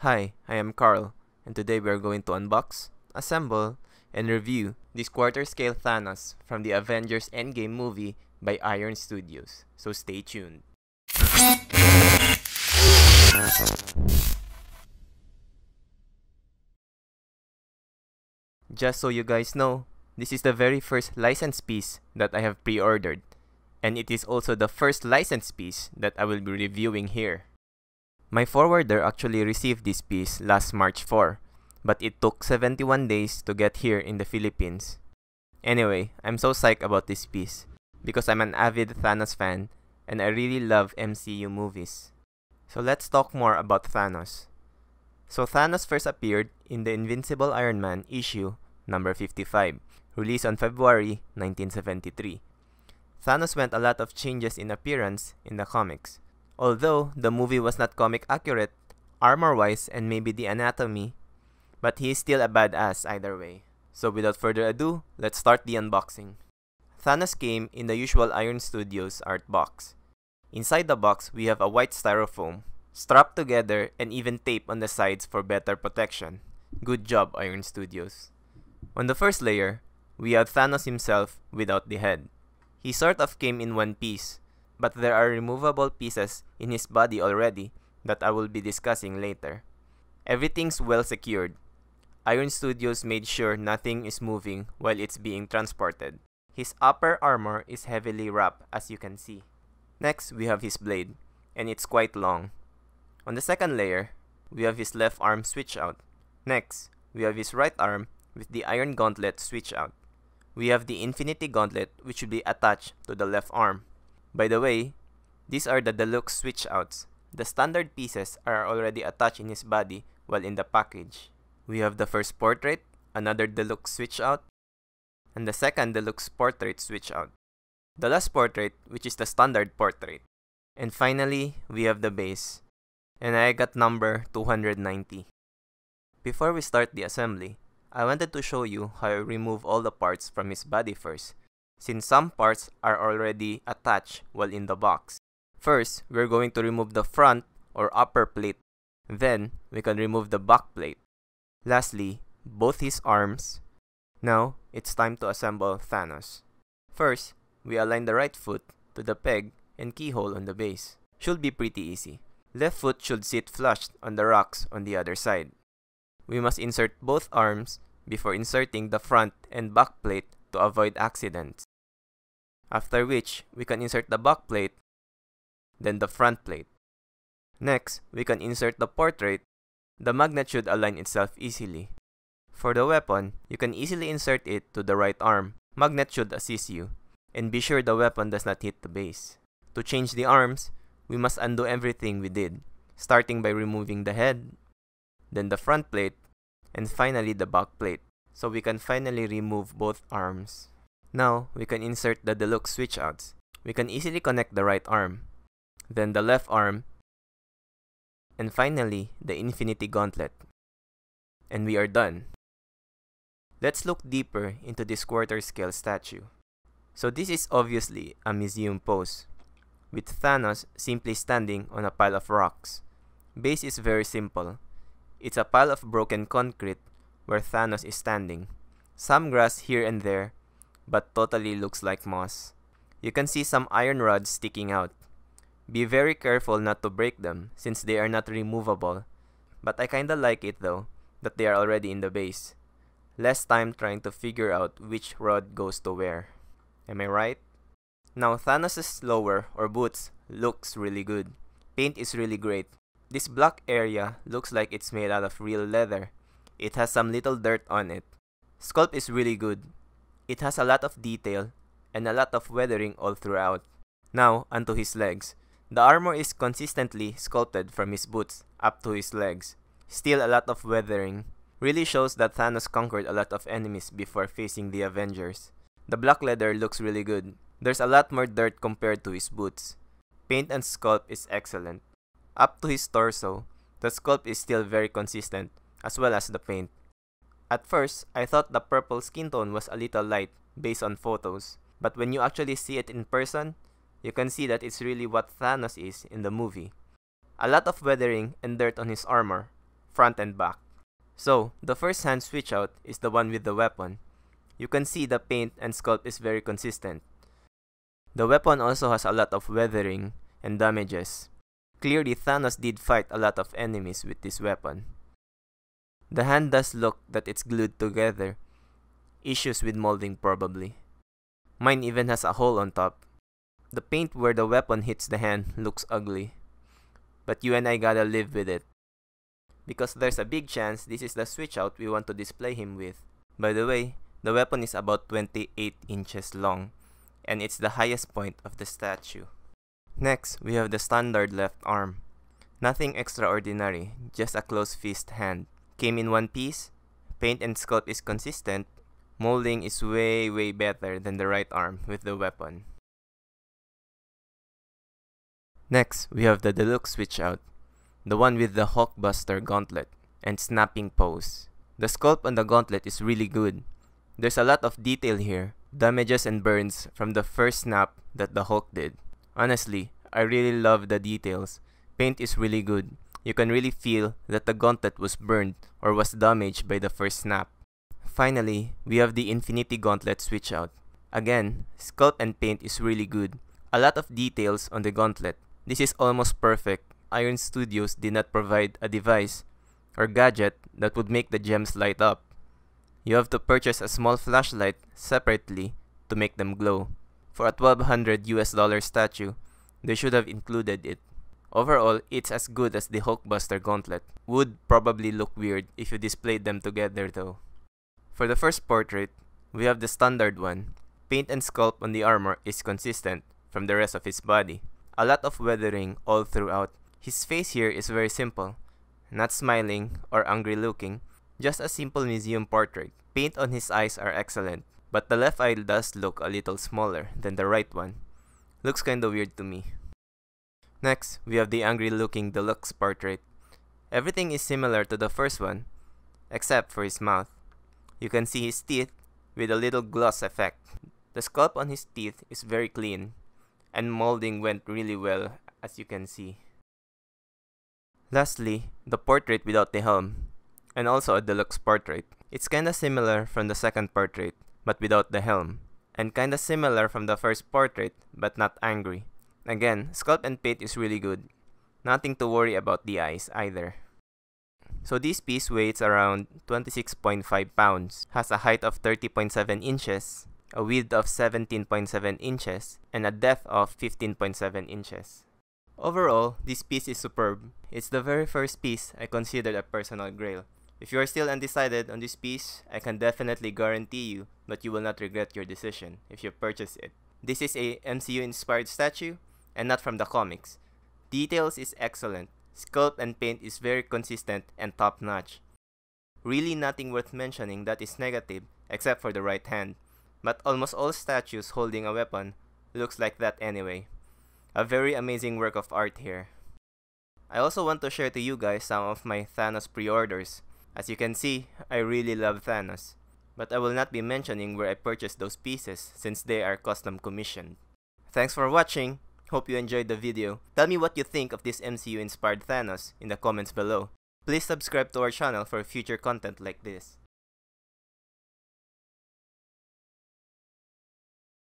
Hi, I am Carl, and today we are going to unbox, assemble, and review this quarter scale Thanos from the Avengers Endgame movie by Iron Studios. So stay tuned. Just so you guys know, this is the very first license piece that I have pre-ordered, and it is also the first license piece that I will be reviewing here. My forwarder actually received this piece last March 4, but it took 71 days to get here in the Philippines. Anyway, I'm so psyched about this piece, because I'm an avid Thanos fan, and I really love MCU movies. So let's talk more about Thanos. So Thanos first appeared in the Invincible Iron Man issue number 55, released on February 1973. Thanos went a lot of changes in appearance in the comics. Although the movie was not comic accurate, armor-wise and maybe the anatomy, but he is still a badass either way. So without further ado, let's start the unboxing. Thanos came in the usual Iron Studios art box. Inside the box, we have a white styrofoam, strapped together and even tape on the sides for better protection. Good job, Iron Studios. On the first layer, we have Thanos himself without the head. He sort of came in one piece, but there are removable pieces in his body already that I will be discussing later. Everything's well secured. Iron Studios made sure nothing is moving while it's being transported. His upper armor is heavily wrapped as you can see. Next, we have his blade, and it's quite long. On the second layer, we have his left arm switch out. Next, we have his right arm with the Iron Gauntlet switch out. We have the Infinity Gauntlet which will be attached to the left arm. By the way, these are the deluxe switch outs. The standard pieces are already attached in his body while in the package. We have the first portrait, another deluxe switch out, and the second deluxe portrait switch out. The last portrait, which is the standard portrait. And finally, we have the base. And I got number 290. Before we start the assembly, I wanted to show you how I remove all the parts from his body first, since some parts are already attached while in the box. First, we're going to remove the front or upper plate. Then, we can remove the back plate. Lastly, both his arms. Now, it's time to assemble Thanos. First, we align the right foot to the peg and keyhole on the base. Should be pretty easy. Left foot should sit flush on the rocks on the other side we must insert both arms before inserting the front and back plate to avoid accidents. After which, we can insert the back plate, then the front plate. Next, we can insert the portrait. The magnet should align itself easily. For the weapon, you can easily insert it to the right arm. Magnet should assist you. And be sure the weapon does not hit the base. To change the arms, we must undo everything we did, starting by removing the head, then the front plate, and finally the back plate. So we can finally remove both arms. Now, we can insert the deluxe switch outs. We can easily connect the right arm, then the left arm, and finally the infinity gauntlet. And we are done. Let's look deeper into this quarter scale statue. So this is obviously a museum pose, with Thanos simply standing on a pile of rocks. Base is very simple, it's a pile of broken concrete where Thanos is standing. Some grass here and there, but totally looks like moss. You can see some iron rods sticking out. Be very careful not to break them since they are not removable. But I kinda like it though, that they are already in the base. Less time trying to figure out which rod goes to where. Am I right? Now Thanos' lower or boots looks really good. Paint is really great. This black area looks like it's made out of real leather. It has some little dirt on it. Sculpt is really good. It has a lot of detail and a lot of weathering all throughout. Now, onto his legs. The armor is consistently sculpted from his boots up to his legs. Still a lot of weathering. Really shows that Thanos conquered a lot of enemies before facing the Avengers. The black leather looks really good. There's a lot more dirt compared to his boots. Paint and sculpt is excellent. Up to his torso, the sculpt is still very consistent, as well as the paint. At first, I thought the purple skin tone was a little light based on photos, but when you actually see it in person, you can see that it's really what Thanos is in the movie. A lot of weathering and dirt on his armor, front and back. So, the first hand switch out is the one with the weapon. You can see the paint and sculpt is very consistent. The weapon also has a lot of weathering and damages. Clearly Thanos did fight a lot of enemies with this weapon. The hand does look that it's glued together. Issues with molding probably. Mine even has a hole on top. The paint where the weapon hits the hand looks ugly. But you and I gotta live with it. Because there's a big chance this is the switch out we want to display him with. By the way, the weapon is about 28 inches long, and it's the highest point of the statue. Next, we have the standard left arm. Nothing extraordinary, just a close fist hand. Came in one piece, paint and sculpt is consistent, molding is way way better than the right arm with the weapon. Next, we have the deluxe switch out, the one with the Hulkbuster gauntlet and snapping pose. The sculpt on the gauntlet is really good. There's a lot of detail here, damages and burns from the first snap that the Hulk did. Honestly, I really love the details. Paint is really good. You can really feel that the gauntlet was burned or was damaged by the first snap. Finally, we have the Infinity Gauntlet switch out. Again, sculpt and paint is really good. A lot of details on the gauntlet. This is almost perfect. Iron Studios did not provide a device or gadget that would make the gems light up. You have to purchase a small flashlight separately to make them glow. For a 1200 US dollar statue, they should have included it. Overall, it's as good as the Hulkbuster gauntlet. Would probably look weird if you displayed them together though. For the first portrait, we have the standard one. Paint and sculpt on the armor is consistent from the rest of his body. A lot of weathering all throughout. His face here is very simple. Not smiling or angry looking, just a simple museum portrait. Paint on his eyes are excellent, but the left eye does look a little smaller than the right one. Looks kinda weird to me. Next, we have the angry looking deluxe portrait. Everything is similar to the first one, except for his mouth. You can see his teeth with a little gloss effect. The sculpt on his teeth is very clean, and molding went really well as you can see. Lastly, the portrait without the helm, and also a deluxe portrait. It's kinda similar from the second portrait, but without the helm, and kinda similar from the first portrait, but not angry. Again, sculpt and paint is really good. Nothing to worry about the eyes either. So this piece weighs around 26.5 pounds, has a height of 30.7 inches, a width of 17.7 inches, and a depth of 15.7 inches. Overall, this piece is superb. It's the very first piece I considered a personal grail. If you are still undecided on this piece, I can definitely guarantee you that you will not regret your decision if you purchase it. This is a MCU inspired statue and not from the comics. Details is excellent. Sculpt and paint is very consistent and top notch. Really nothing worth mentioning that is negative except for the right hand. But almost all statues holding a weapon looks like that anyway. A very amazing work of art here. I also want to share to you guys some of my Thanos pre-orders. As you can see, I really love Thanos. But I will not be mentioning where I purchased those pieces since they are custom commissioned. Thanks for watching! Hope you enjoyed the video. Tell me what you think of this MCU inspired Thanos in the comments below. Please subscribe to our channel for future content like this.